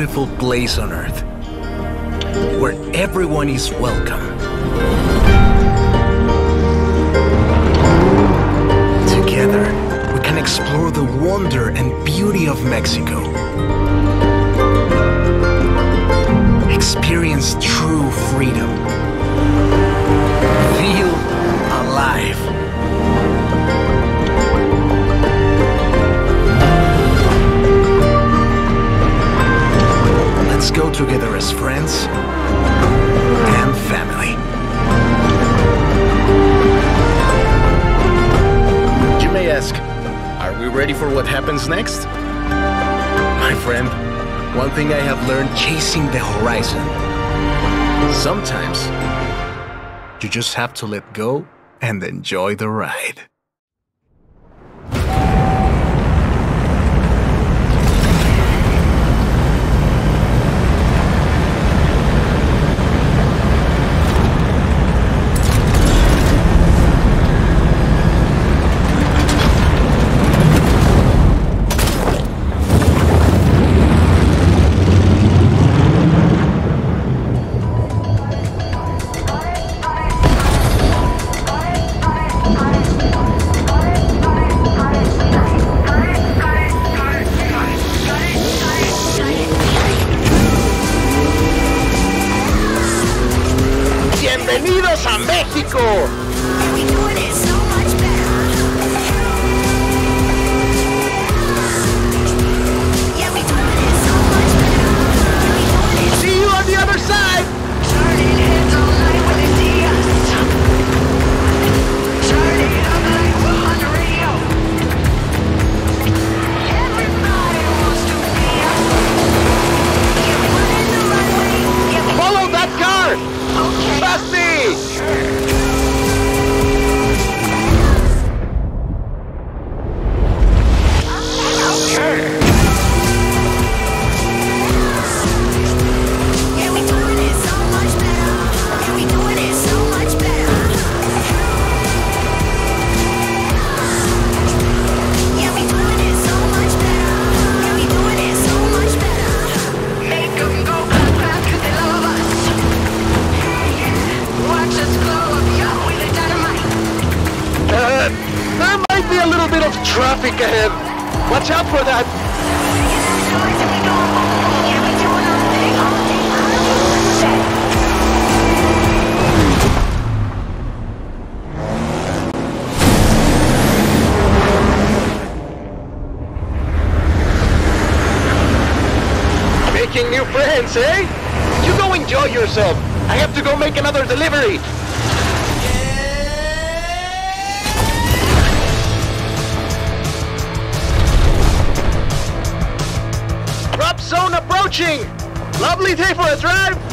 beautiful place on earth, where everyone is welcome. Together, we can explore the wonder and beauty of Mexico. Experience true freedom. Feel alive. Let's go together as friends and family. You may ask, are we ready for what happens next? My friend, one thing I have learned chasing the horizon. Sometimes, you just have to let go and enjoy the ride. Making new friends, eh? You go enjoy yourself. I have to go make another delivery. Drop zone approaching! Lovely day for a drive!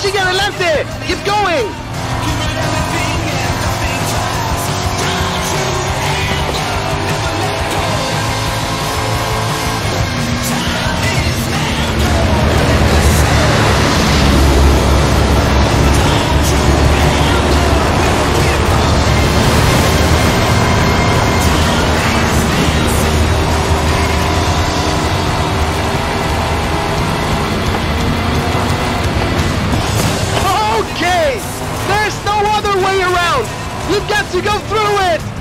Sigue adelante! Keep going! We've got to go through it!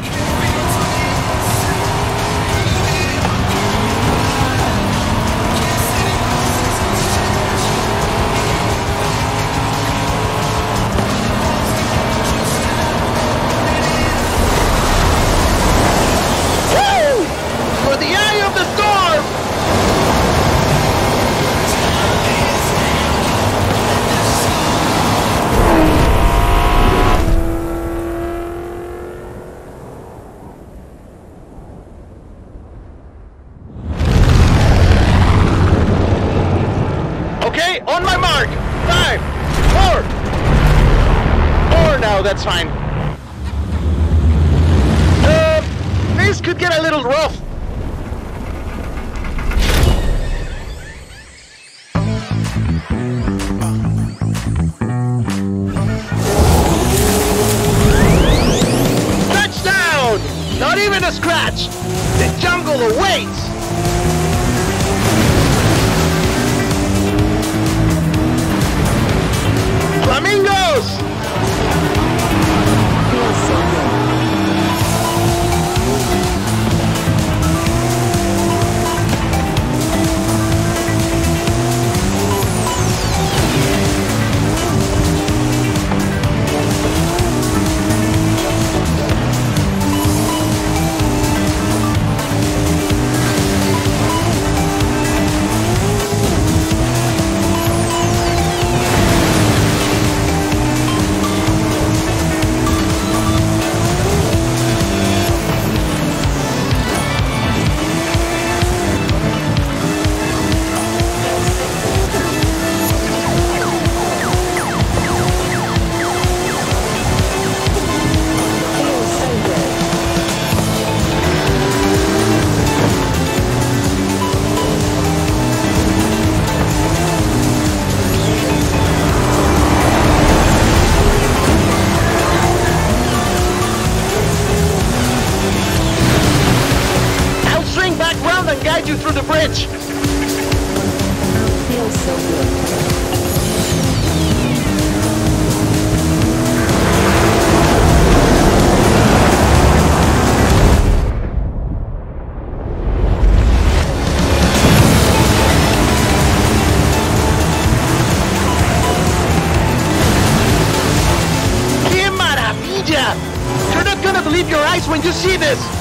You're not gonna believe your eyes when you see this!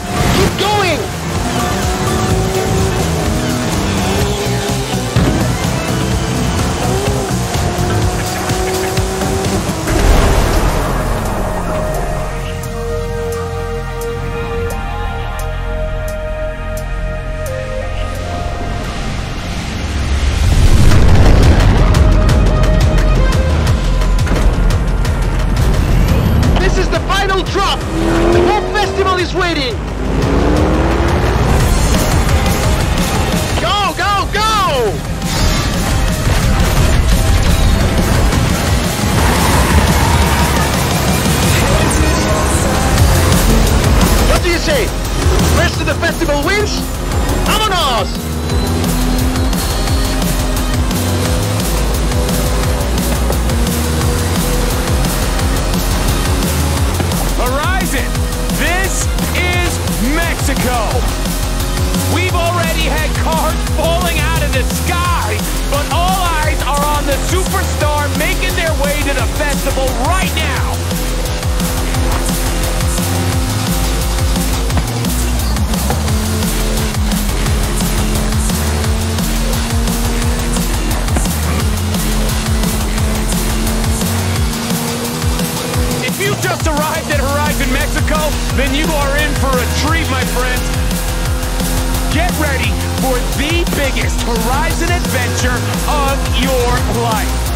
Festival wins? Vámonos! Horizon, this is Mexico. We've already had cars falling out of the sky, but all eyes are on the superstar making their way to the festival right now. Just arrived at Horizon Mexico, then you are in for a treat, my friends. Get ready for the biggest Horizon adventure of your life.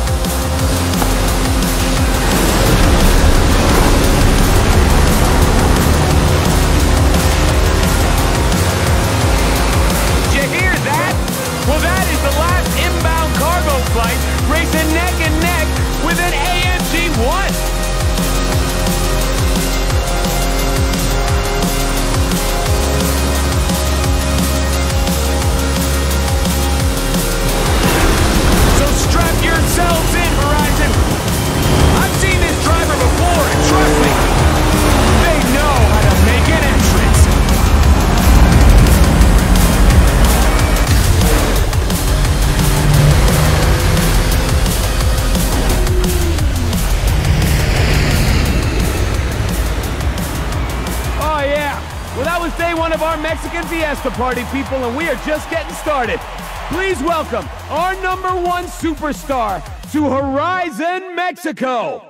Party, people, and we are just getting started. Please welcome our number one superstar to Horizon Mexico.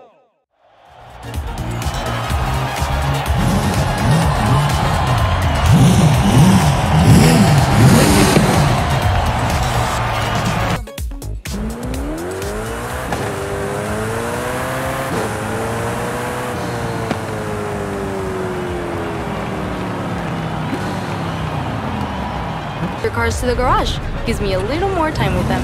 Cars to the garage. Gives me a little more time with them.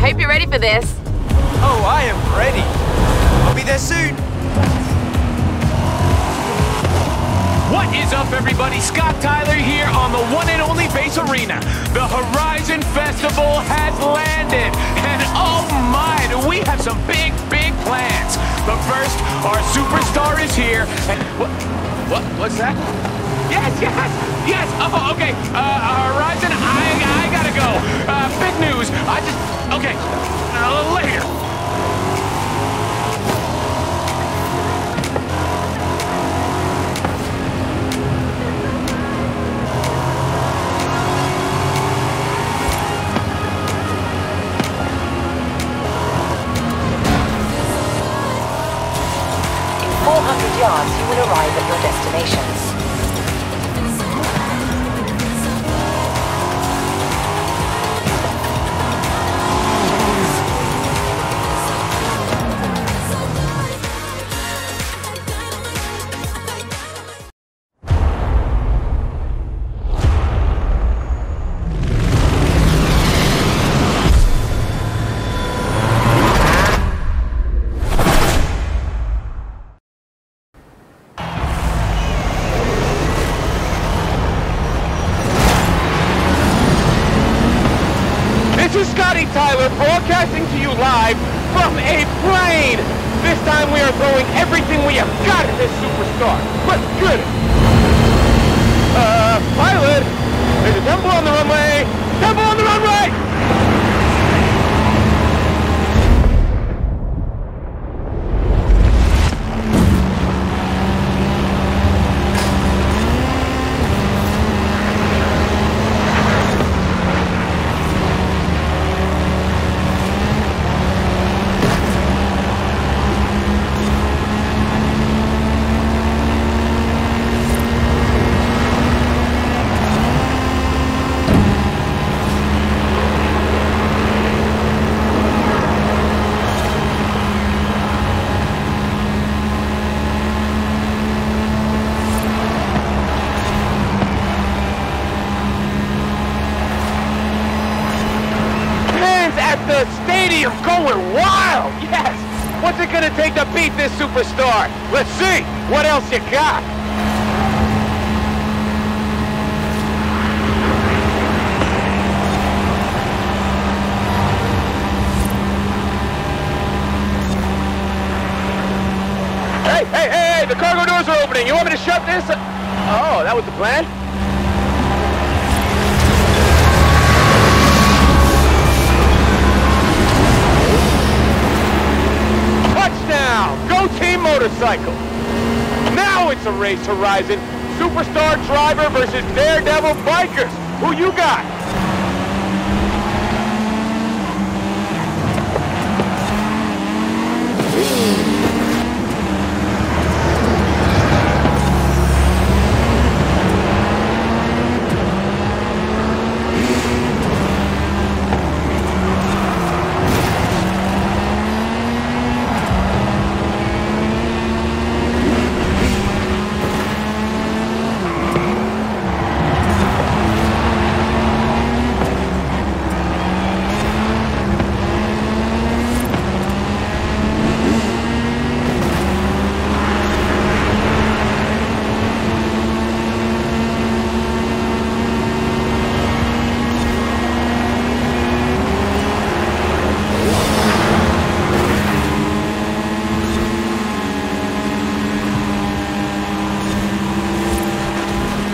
Hope you're ready for this. Oh, I am ready. I'll be there soon. What is up, everybody? Scott Tyler here on the one and only Base Arena. The Horizon Festival has landed. And oh my, do we have some big, big plans. But first, our superstar is here. And what? What? What's that? Yes, yes, yes. Oh, okay. Uh, Horizon, I, I gotta go. Uh, big news. I just, okay. Uh, later. Yards, you will arrive at your destinations. This superstar? Let's see! What else you got? Hey, hey, hey, hey! The cargo doors are opening! You want me to shut this? Oh, that was the plan? Motorcycle! Now it's a race, Horizon. Superstar driver versus Daredevil bikers. Who you got?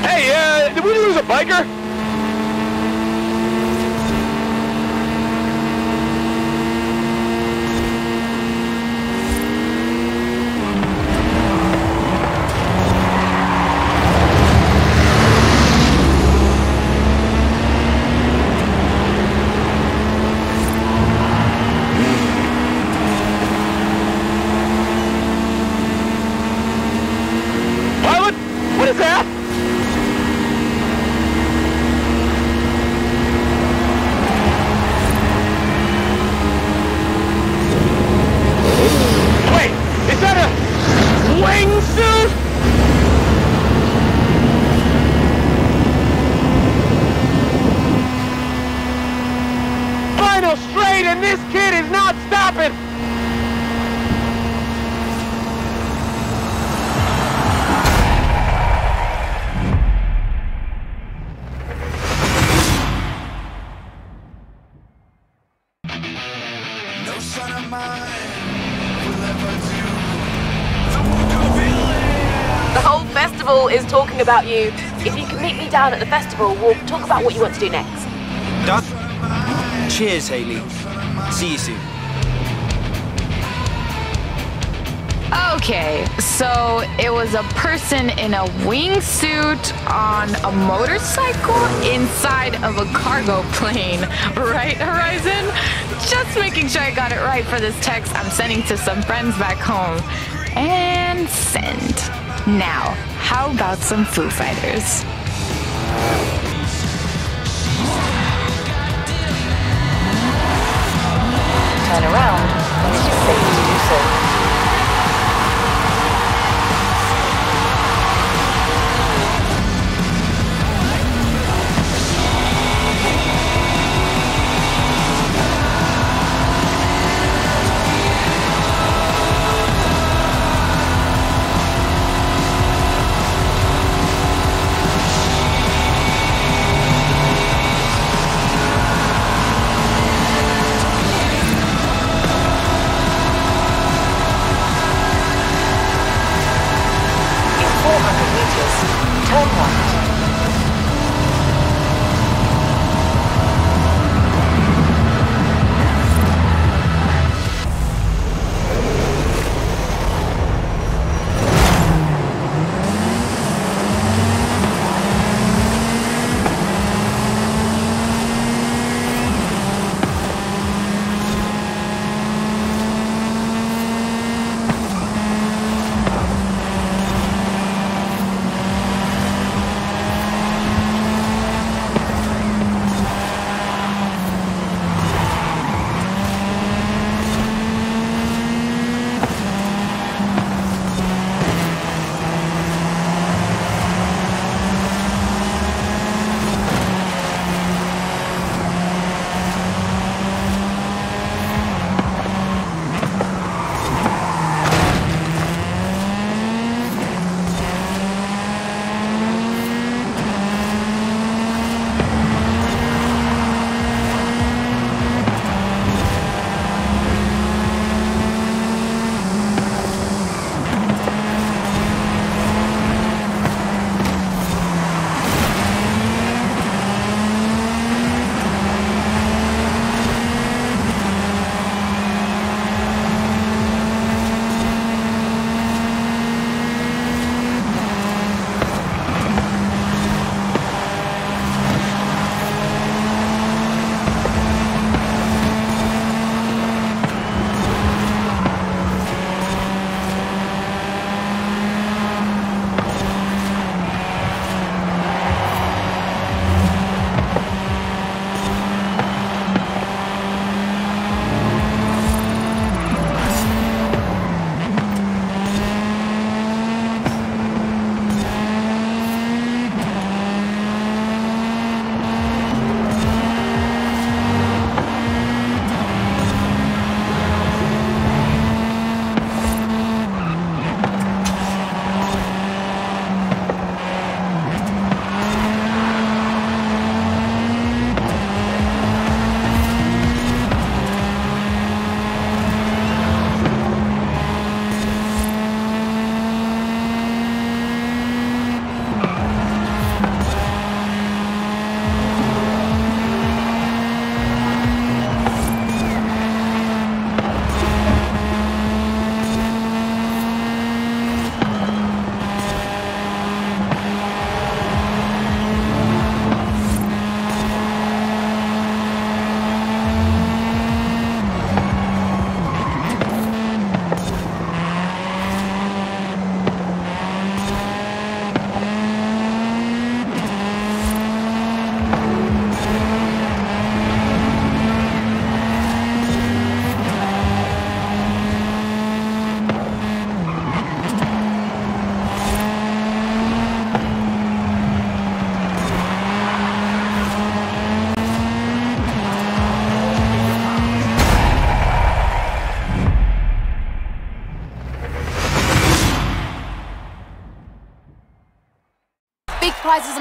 Hey, uh, did festival is talking about you. If you can meet me down at the festival, we'll talk about what you want to do next. Done. Cheers, Haley. See you soon. Okay, so it was a person in a wingsuit on a motorcycle inside of a cargo plane, right, Horizon? Just making sure I got it right for this text I'm sending to some friends back home. And send. Now, how about some Foo Fighters? Turn around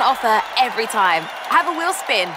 offer every time. Have a wheel spin.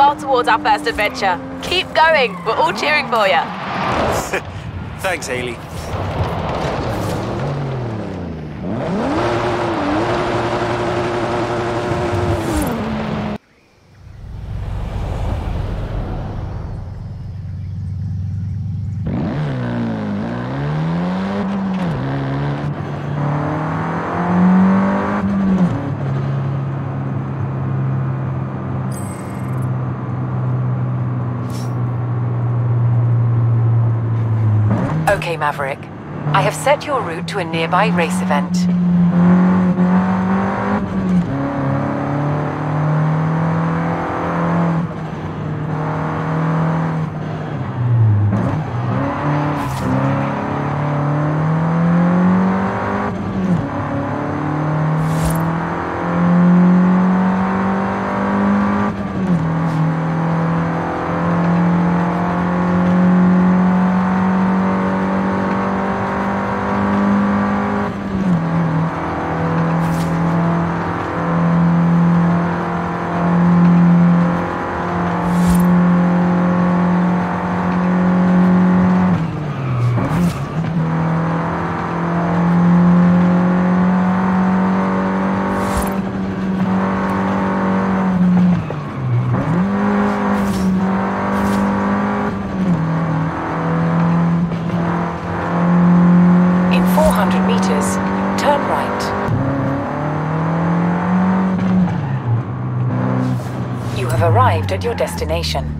Well towards our first adventure. Keep going. We're all cheering for you. Thanks, Haley. Okay, Maverick. I have set your route to a nearby race event. In 400 meters, turn right. You have arrived your destination.